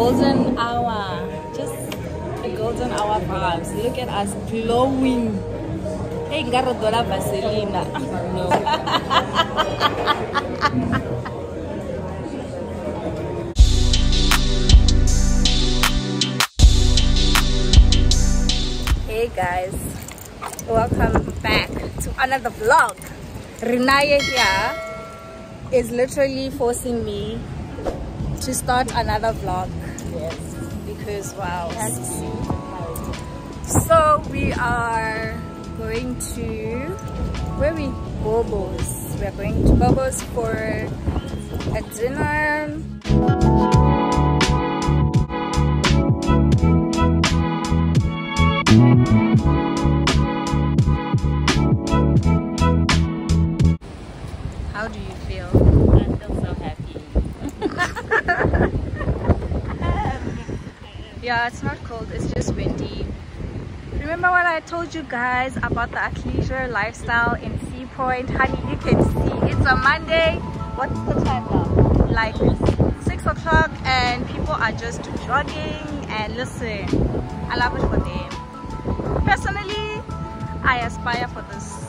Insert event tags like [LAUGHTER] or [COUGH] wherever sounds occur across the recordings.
golden hour. Just the golden hour vibes. Look at us glowing. Hey, Ngarodola Vaselina. [LAUGHS] No. hey guys, welcome back to another vlog. Rinae here is literally forcing me to start another vlog. Yes. Because wow. So we are going to where we Bobo's. We are going to Bobo's for a dinner. Yeah, it's not cold, it's just windy. Remember what I told you guys about the athleisure lifestyle in Sea Point? Honey, you can see it's a Monday. What's the time now? Like 6 o'clock, and people are just jogging. And listen, I love it for them. Personally, I aspire for this.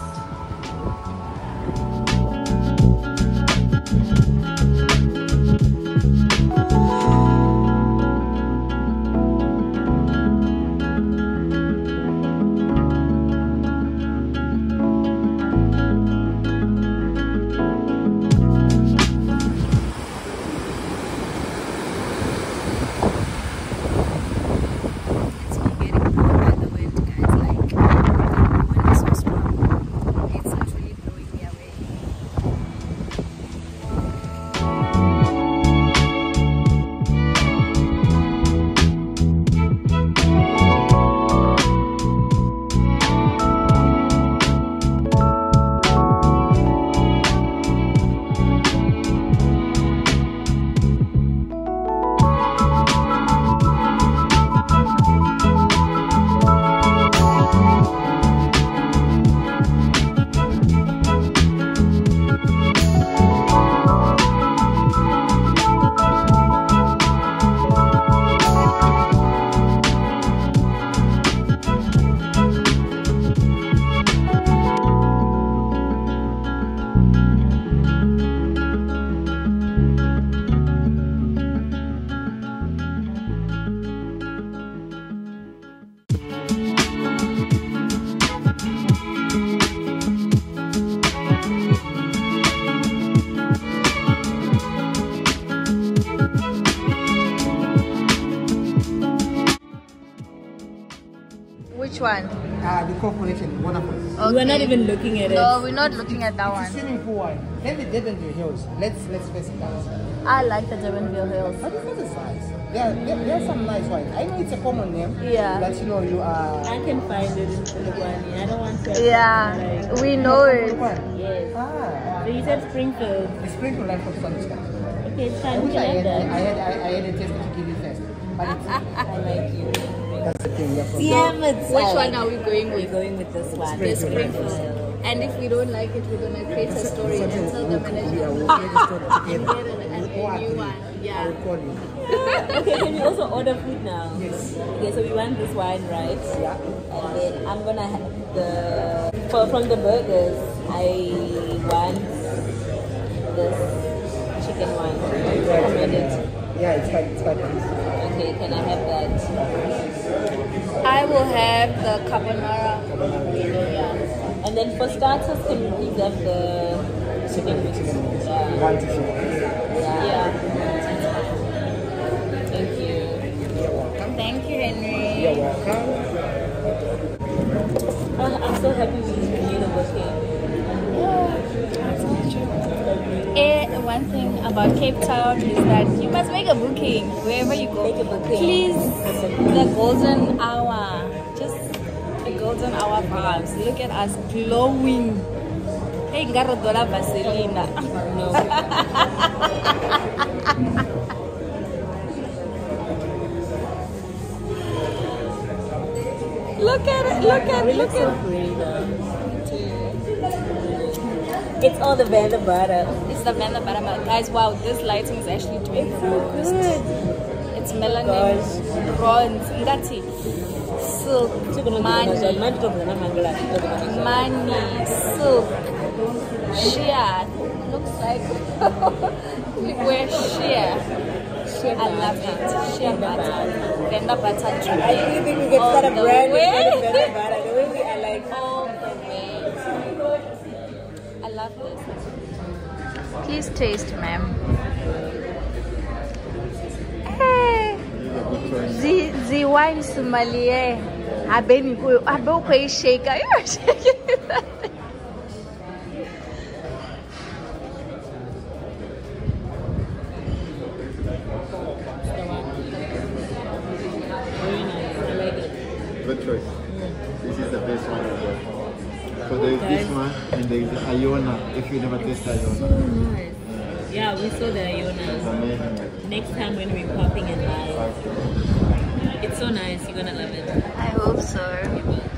Wonderful. We're not even looking at it. No, we're not looking at that It's a one. swimming pool one. Then the Durbanville Hills. Let's let's face it guys. I like the Durbanville Hills. But it's not the size. There, there, there are some nice ones. I know it's a common name. Yeah. But you know you are. I can find it in Filipani. I don't want to. Yeah, Like, we know it. One. yes. Ah. So you said Springfield. The sprinkle line for sun. Okay, it's I fine. We wish I had, have I had, I, I had a test to give you first. But it's, I like you. That's the thing. Yeah, from- Damn it. Which one are we going We're with? going with this one. The Springfield. And if we don't like it, we're gonna create a story and tell the Yeah, manager we'll create a story together. get an- an- a new agree. one. I will call you. okay, can we also order food now? Yes. Okay, so we want this wine, right? Yeah. And then I'm gonna have the for from the burgers. I want this chicken one. Recommended. Yeah, it's fine. It's fine. Okay, can I have that? I will have the carbonara. Yeah. And then for starters, can you please have the chicken mix? Yeah. One to two. Yeah. Yeah. Thank you. You're welcome. Thank you, Henry. You're welcome. I'm so happy we made a booking. Eh, one thing about Cape Town is that you must make a booking wherever you go. Make a booking. Please, the golden hour. Just the golden hour vibes. Look at us glowing. Hey, Ngarodola Vaselina. [LAUGHS] Look at it, look at it, look at though. It's all the Vanda butter. It. It's the that better. Guys, wow, this lighting is actually doing the most. good. It's melanin, bronze, ngati, silk, money, money, silk, sheer. Looks like [LAUGHS] we wear sheer. I love it. Sheer butter. Venda butter I really think we could start a brand way. with Better Butter. The way we are like, All the way. I love this. Please taste, ma'am. Eh, hey. zi ziwine sommelier abe niko abe ukho ishake you're shaking that thing. very nice. I like it. Good choice. This is the best one. So there is this one and there is Iona. If you never taste Iona. Yeah, we saw the Ionas. Next time when we're popping in live. It's so nice. You're gonna love it. i hope so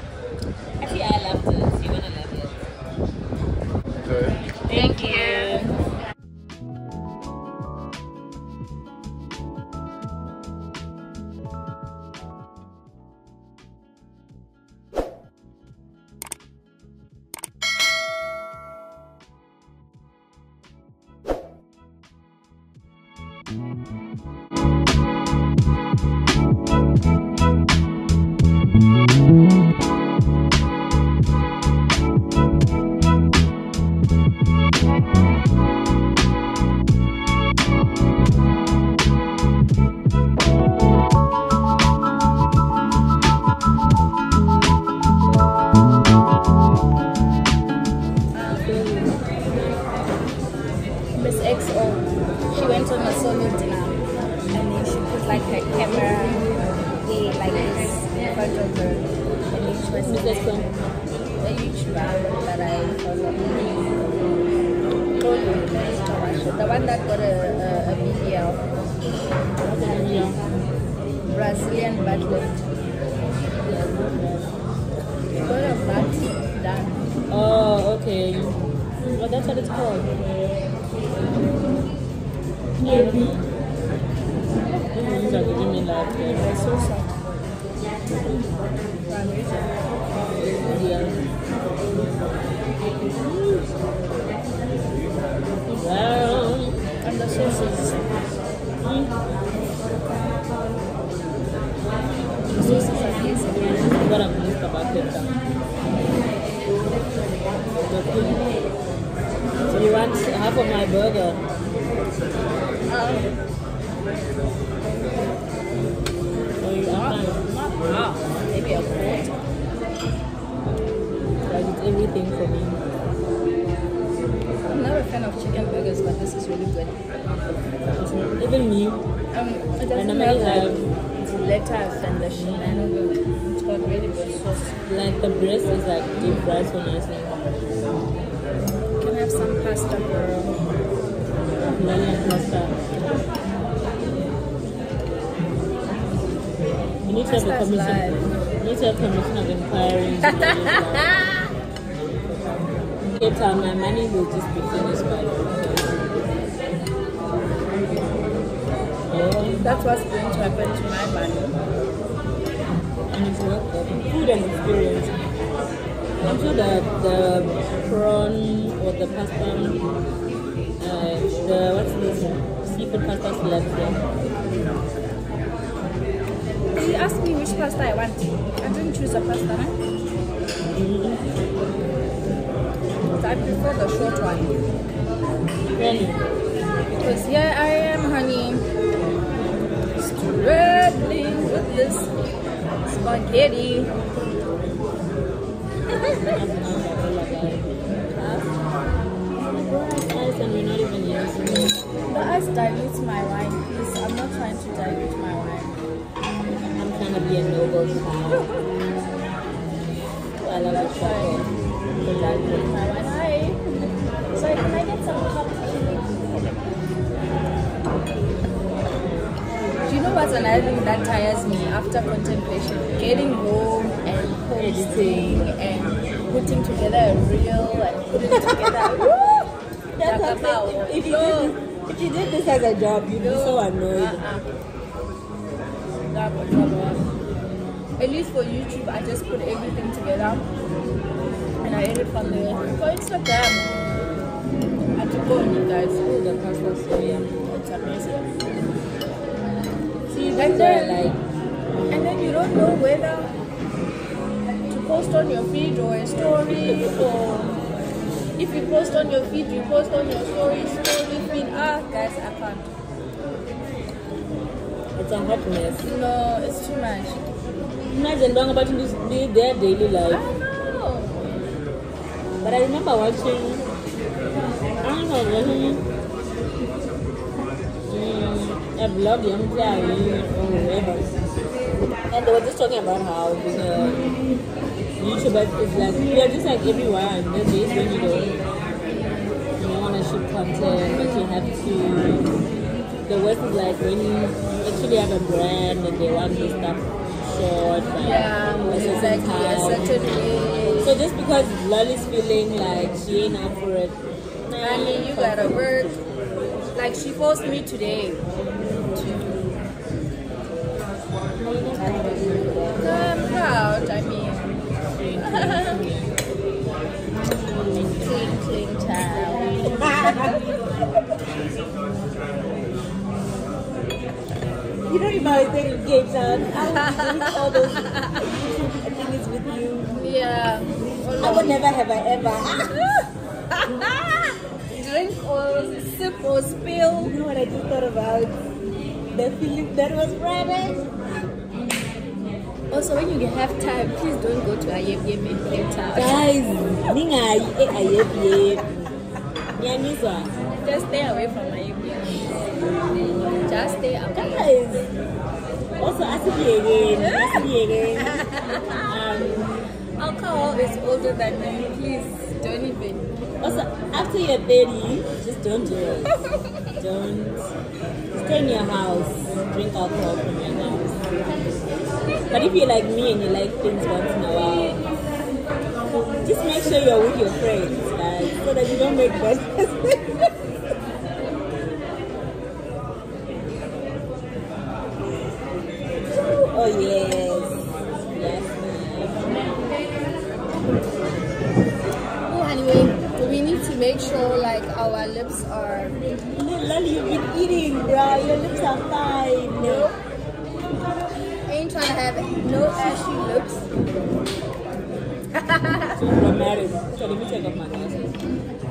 The one that got a, a, a video, Brazilian butt lift. Got a butt done. Oh, okay. Oh, that's what it's called. These are giving me life. They're so soft. Yeah. Wow. So you want half of my burger? Oh, you are fine. Wow, maybe a quarter. It's everything for me. Even. Um, it I doesn't normally have have like lettuce and the shenanigans. It's got really good sauce. like the breast is like deep fried so nicely. Can I have some pasta, girl? Italian pasta. You need to have a commission. You need to have commission of inquiries. [LAUGHS] Cape Town, my money will just be finished by That's what's going to happen to my money. and it's not the food and experience. I'm sure that the prawn or the pasta, uh, the what's this seafood pasta slaps there. You asked me which pasta I want. I didn't choose a pasta, right? So I prefer the short one. Really? Because here I am, honey, struggling with this spaghetti. Ice and we're not even using it. The ice dilutes my wine, please. I'm not trying to dilute my wine. I'm trying to be a noble child. [LAUGHS] that tires me after contemplation? Getting home and posting and putting together a reel and putting [LAUGHS] together. Woo! That's what a I'm saying. If you bow. did If you did this as a job, you'd be so annoyed. Uh-uh. That was trouble. At least for YouTube, I just put everything together and I edit from there. For Instagram, I have to go on you guys. Oh, the pasta soya. It's amazing. And then- like. And then you don't know whether to post on your feed or a story or if you post on your feed, you post on your story, story feed. Ah, guys, I can't. It's a hot mess. No, it's too much. Imagine talking about this their daily life. I know. But I remember watching. I don't know, watching. A vlog, Young Clary. And they were just talking about how being a YouTuber is like, you're just like everyone. There's days when you don't, you don't want to shoot content, but you have to. The worst is like when you actually have a brand and they want this stuff short. like, Yeah, a certain exactly. A time. certain. So just because Lolly's feeling like she ain't up for it, Honey, you gotta work. Like she forced me today You don't even think games out. I would all those YouTube [LAUGHS] things with you. Yeah. I would never have I ever. [LAUGHS] Drink or sip or spill. You know what I just thought about? The feeling that was Friday. Also, when you have time, please don't go to Ayepyep in town. Guys, e-ayebye. Nyanizwa. Just stay away from Ayepyep. Just stay away. Guys. Also, asibiyekeni, asibiyekeni. Um, Alcohol is older than me. Please don't even. Also, after you're 30, just don't do it. don't stay in your house, drink alcohol from your house. But if you're like me and you like things once in a while, just make sure you're with your friends, so that you don't make [LAUGHS] bad decisions. Oh yes, yes, ma'am. Oh, anyway, do we need to make sure like our lips are Lolly, you've been eating, bro. Your lips are fine. no? Ain't trying to have no ashy lips. So dramatic. So let me take off my glasses.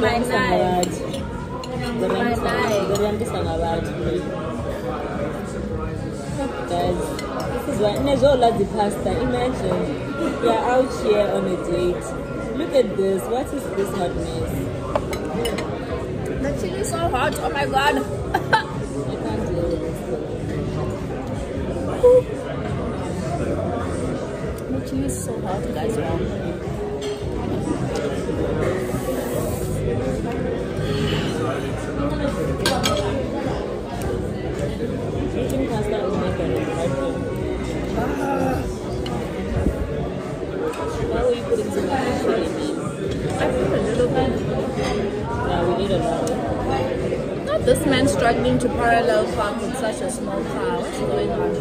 My knife. My ngabantu. Guys, this is why Nezola the pasta. Imagine you're out here on a date. Look at this. What is this hotness? The chili is so hot. Oh my god. I can't deal with this. The chili is so hot, guys. Wow. This man struggling to parallel park with such a small car. What's going on?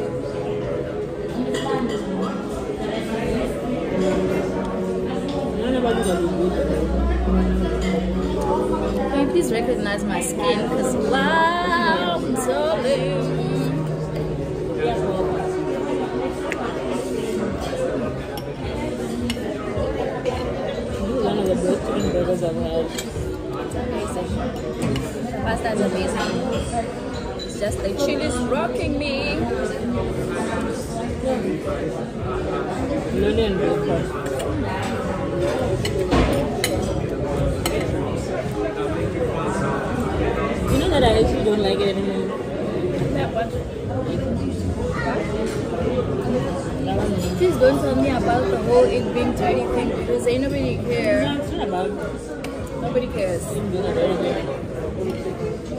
None of us are good. Can you please recognize my skin? Because wow, I'm so lame. Yes, well, This is one of the best chicken burgers I've had. It's amazing. Pasta is amazing. just the chilies rocking me. Breakfast. You know that I actually don't like it anymore. That one. Please don't tell me about the whole it being dirty thing because ain't nobody care. No, it's not about Nobody cares.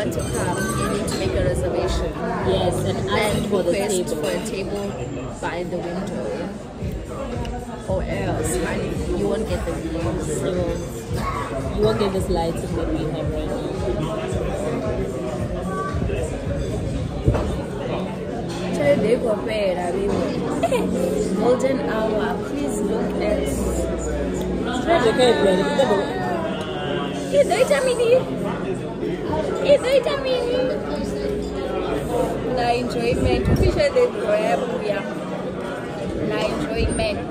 want to come, you need to make a reservation Yes, and ask and for the request table. for a table by the window. Or else, honey, you won't get the views. So, you won't get this lighting that we have right now. They compare, [LAUGHS] Golden hour. Please look at. Okay, brother. Ito itamini. Ito itamini. Na enjoyment. Fisha the grab ya. Na enjoyment.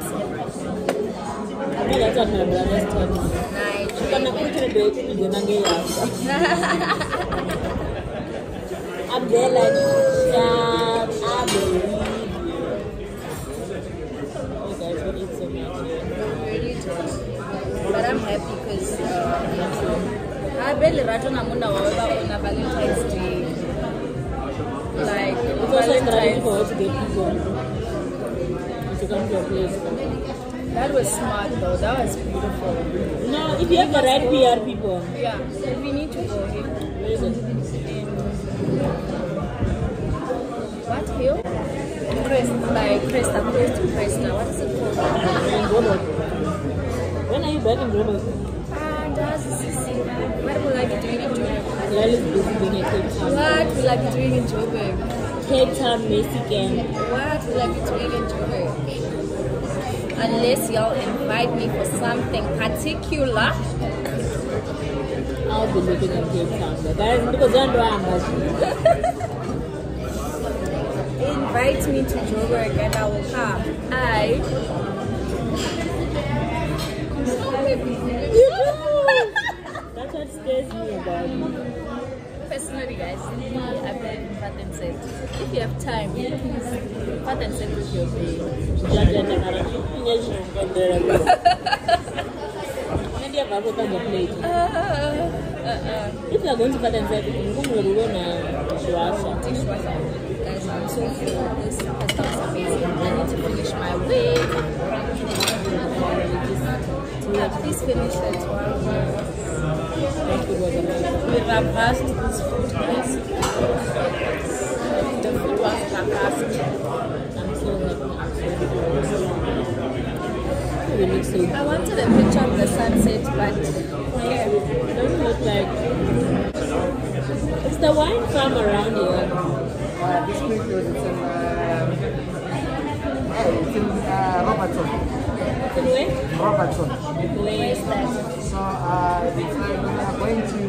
My brothers told me. Na Kana enjoyment. kuchira do it in the nange yasa. I'm Valentine's. for us to get people to come to your place. That was smart though. That was beautiful. No, if you have the right PR people, Yeah, we need to go here. where is it? Um, what hill? Crest, like Cresta, close to Cresta. What is it called? In. When are you back in Robert? And as what will I be doing in Joburg? Lal is busy Cape Town. What will I be doing in Joburg? Cape Town Mexican. What will I be doing in Joburg? Unless y'all invite me for something particular. I'll be living in Cape Town. But guys, because I know I'm [LAUGHS] Invite me to Joburg and I will come. I. What scares me about you. Personally, guys, I believe in vat n sit. If you have time, please vat n sit with your babe. Maybe I've got the plate. [LAUGHS] Uh, uh. If you're going to cut and I'm going to go to Shuasha. dishwasher. Guys, I'm so full. This pasta was amazing. I need to finish my wig. Yeah, please finish it while we're we reversed this food, guys. The food was reversed. Look so I wanted a picture of the sunset, but yeah. It doesn't look like. It's the wine farm around here. Uh, this Springfield is in, uh, in uh, Robertson. Robertson. Where is that? So uh, we are going to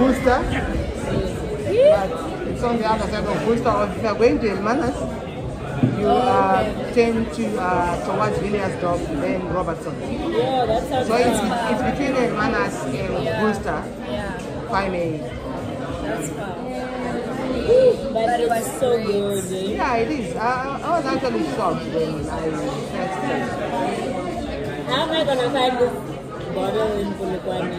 Worcester, but it's on the other side of Worcester. Or if you are going to Elmanas, you uh, turn to uh, towards Villiers then Robertson. Yeah, that sounds So it's, it's between Elmanas and Yeah. Worcester. Yeah, that's. But, But it it's was so great. good. eh? Yeah, it is. I, I was actually shocked when I first tasted. How am I gonna find this bottle in Polokwane?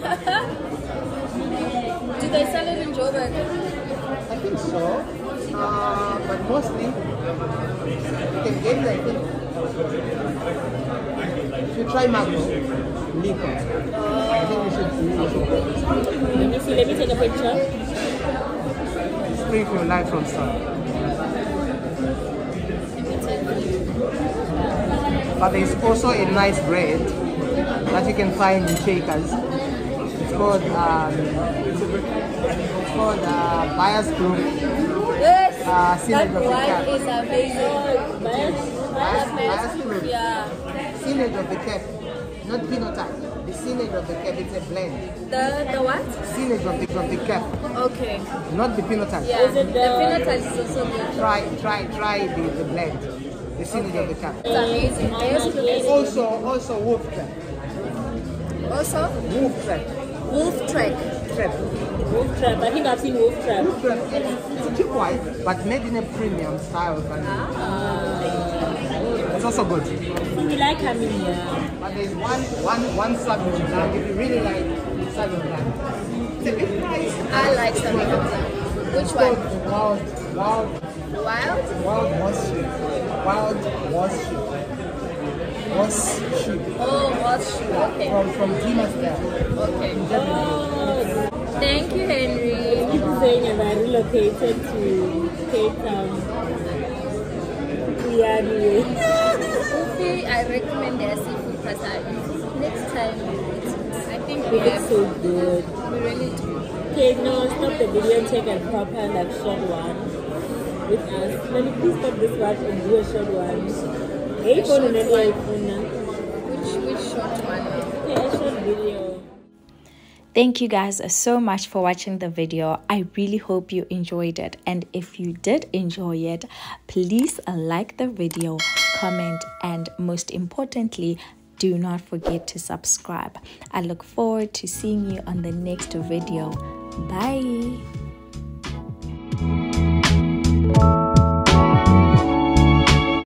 [LAUGHS] Do they sell it in Joburg? I think so. Uh, but mostly, you can get it, I think. If you try Magno, liquor, I think you should, you should Let me see. Let me take a picture. From Sun. But there's also a nice bread that you can find in Shakers. It's called um, it's called uh, Bias Group uh, Synergy of the That one is amazing. Last fruit. Yeah. Synergy of the Cap, not Pinotage. The of the Cap, it's a blend. The the what? Synergy of the, of the Cap, Okay. not the Pinotage. Yeah. Is it The the Pinotage is also good. Try, try, try the, the blend. The Synergy of the Cap. It's amazing. I used to Also, also wolf trap. Also, Wolf trap. Wolf Trek. Trap. wolf trap? I think I've seen wolf trap. Wolf trap. It's, it's cheap white, but made in a premium style. And It's also good. We like coming here. But there's one, one, one Sauvignon Blanc. If you really like Sauvignon Blanc, it's a bit pricey. I like Blanc. Which one? Wild, wild, Wild? wild horseshoe. Wild horseshoe. Horseshoe. Oh, horseshoe. Okay. From, from Diemersdal. Okay. Oh, Thank you, Henry. people saying as I relocated to Cape Town. We are doing. I recommend their seafood pasta. Next time, I think we It's have, so good. we really do. Okay, no, stop the video and take a proper like short one with us. Let me please stop this one and do a short one. Hey, phone and then iPhone. Which, which short one? Okay, a short video. Thank you guys so much for watching the video. I really hope you enjoyed it. And if you did enjoy it, please like the video, comment, and most importantly, do not forget to subscribe. I look forward to seeing you on the next video. Bye.